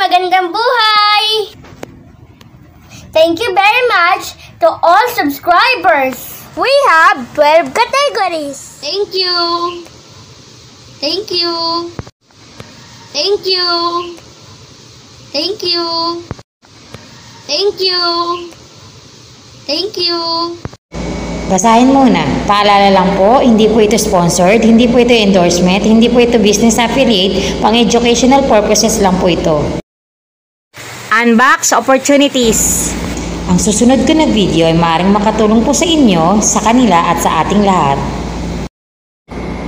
magandang buhay! Thank you very much to all subscribers. We have 12 categories. Thank you. Thank you. Thank you. Thank you. Thank you. Thank you. Basahin muna. Paalala lang po, hindi po ito sponsored, hindi po ito endorsement, hindi po ito business affiliate, pang educational purposes lang po ito. Unbox opportunities. Ang susunod ko na video ay maaaring makatulong po sa inyo, sa kanila at sa ating lahat.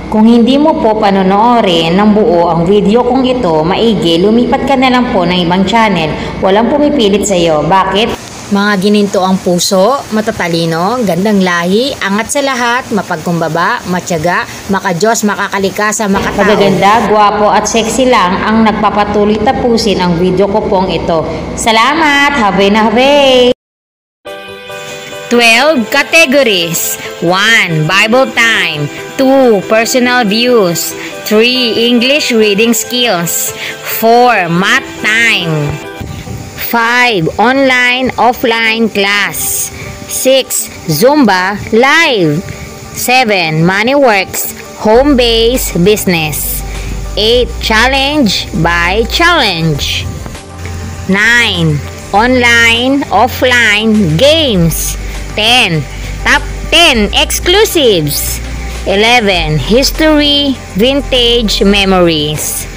Kung hindi mo po panonoorin ng buo ang video kong ito, maigi, lumipat ka na lang po ng ibang channel. Walang pumipilit sa iyo. Bakit? Mga gininto ang puso, matatalino, gandang lahi, angat sa lahat, mapagkumbaba, matyaga, makajos, makakalikasan, makatao. Magaganda, gwapo at sexy lang ang nagpapatuloy tapusin ang video ko pong ito. Salamat! Habe na habe! 12 categories. 1. Bible time. 2. Personal views. 3. English reading skills. 4. Math time. 5. Online, offline class. 6. Zumba live. 7. Money works, home-based business. 8. Challenge by challenge. 9. Online, offline games. 10. Top 10 exclusives. 11. History, vintage memories.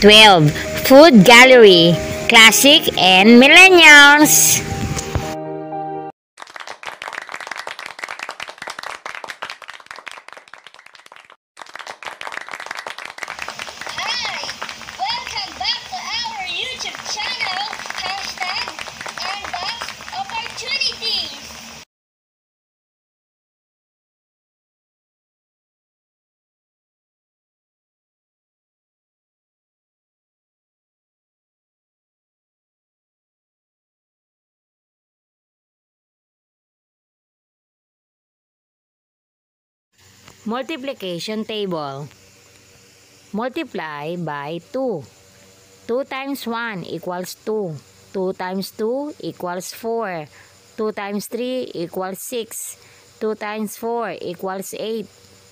12. Food gallery, classic and millennials. Multiplication table. Multiply by 2. 2 times 1 equals 2. 2 times 2 equals 4. 2 times 3 equals 6. 2 times 4 equals 8.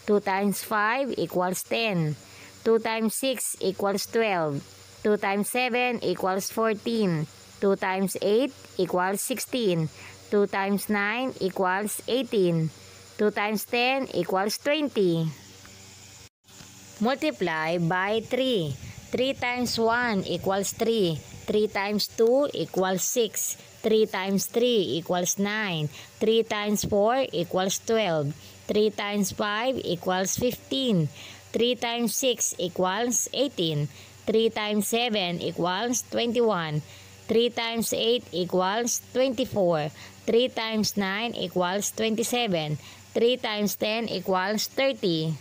2 times 5 equals 10. 2 times 6 equals 12. 2 times 7 equals 14. 2 times 8 equals 16. 2 times 9 equals 18. 2 times 10 equals 20. Multiply by 3. 3 times 1 equals 3. 3 times 2 equals 6. 3 times 3 equals 9. 3 times 4 equals 12. 3 times 5 equals 15. 3 times 6 equals 18. 3 times 7 equals 21. 3 times 8 equals 24. 3 times 9 equals 27. 3 times 10 equals 30.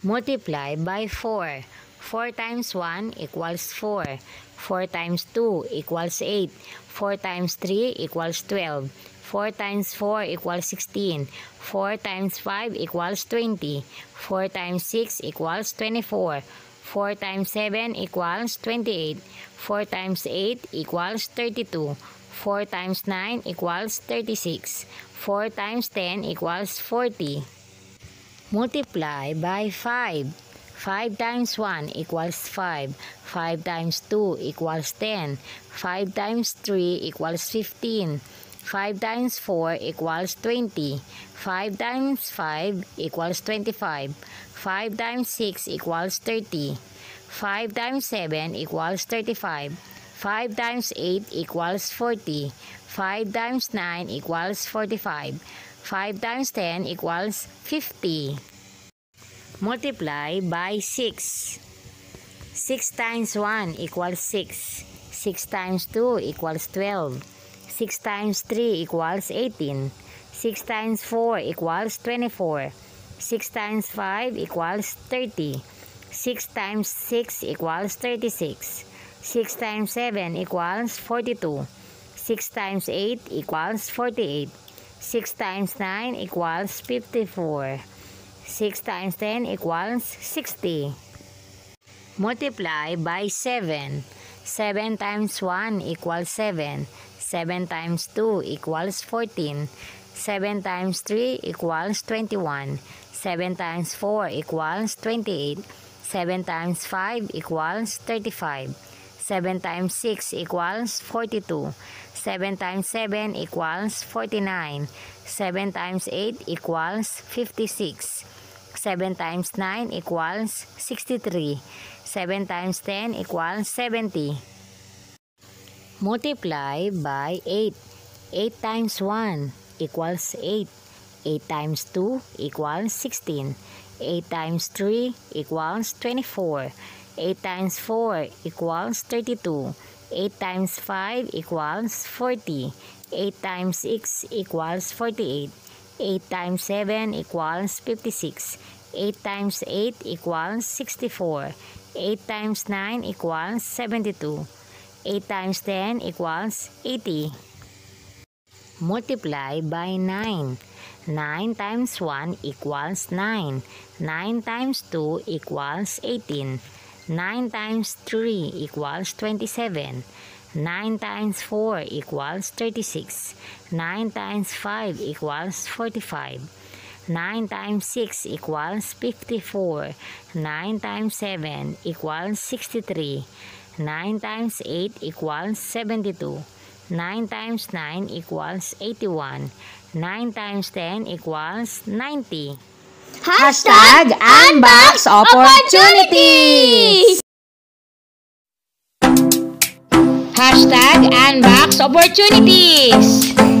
Multiply by 4. 4 times 1 equals 4. 4 times 2 equals 8. 4 times 3 equals 12. 4 times 4 equals 16. 4 times 5 equals 20. 4 times 6 equals 24. 4 times 7 equals 28. 4 times 8 equals 32. 4 times 9 equals 36. 4 times 10 equals 40. Multiply by 5. 5 times 1 equals 5. 5 times 2 equals 10. 5 times 3 equals 15. 5 times 4 equals 20. 5 times 5 equals 25. 5 times 6 equals 30. 5 times 7 equals 35. 5 times 8 equals 40. 5 times 9 equals 45. 5 times 10 equals 50. Multiply by 6. 6 times 1 equals 6. 6 times 2 equals 12. 6 times 3 equals 18. 6 times 4 equals 24. 6 times 5 equals 30. 6 times 6 equals 36. 6 times 7 equals 42. 6 times 8 equals 48. 6 times 9 equals 54. 6 times 10 equals 60. Multiply by 7. 7 times 1 equals 7. 7 times 2 equals 14. 7 times 3 equals 21. 7 times 4 equals 28. 7 times 5 equals 35. 7 times 6 equals 42. 7 times 7 equals 49. 7 times 8 equals 56. 7 times 9 equals 63. 7 times 10 equals 70. Multiply by 8. 8 times 1 equals 8. 8 times 2 equals 16. 8 times 3 equals 24. 8 times 4 equals 32. 8 times 5 equals 40. 8 times 6 equals 48. 8 times 7 equals 56. 8 times 8 equals 64. 8 times 9 equals 72. 8 times 10 equals 80. Multiply by 9. 9 times 1 equals 9. 9 times 2 equals 18. 9 times 3 equals 27. 9 times 4 equals 36. 9 times 5 equals 45. 9 times 6 equals 54. 9 times 7 equals 63. 9 times 8 equals 72. 9 times 9 equals 81. 9 times 10 equals 90. Hashtag Unbox Opportunities! Hashtag Unbox Opportunities!